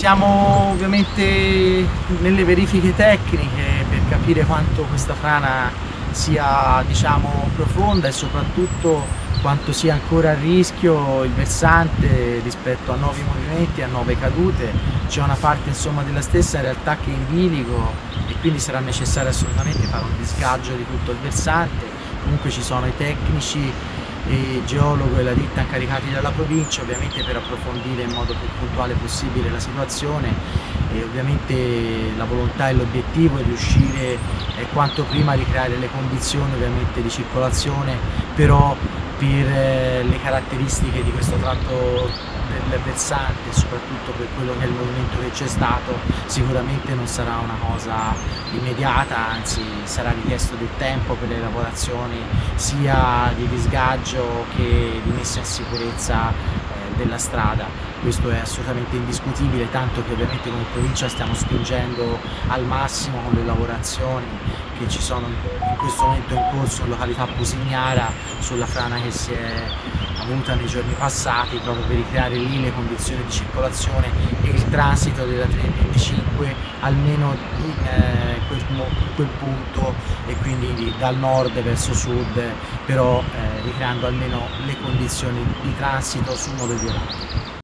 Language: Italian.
Siamo ovviamente nelle verifiche tecniche per capire quanto questa frana sia diciamo, profonda e soprattutto quanto sia ancora a rischio il versante rispetto a nuovi movimenti, a nuove cadute. C'è una parte insomma, della stessa in realtà che è in bilico e quindi sarà necessario assolutamente fare un disgaggio di tutto il versante. Comunque ci sono i tecnici e geologo e la ditta incaricati dalla provincia ovviamente per approfondire in modo più puntuale possibile la situazione e ovviamente la volontà e l'obiettivo è riuscire eh, quanto prima a ricreare le condizioni ovviamente di circolazione però eh, le caratteristiche di questo tratto del versante soprattutto per quello che è il movimento che c'è stato sicuramente non sarà una cosa immediata anzi sarà richiesto del tempo per le lavorazioni sia di disgaggio che di messa in sicurezza eh, della strada questo è assolutamente indiscutibile tanto che ovviamente come provincia stiamo spingendo al massimo con le lavorazioni che ci sono in questo momento in corso in località Pusignara sulla frana che si è avuta nei giorni passati proprio per ricreare lì le condizioni di circolazione e il transito della 325 almeno in eh, quel, quel, punto e quindi dal nord verso sud però eh, ricreando almeno le condizioni di transito su modo violato.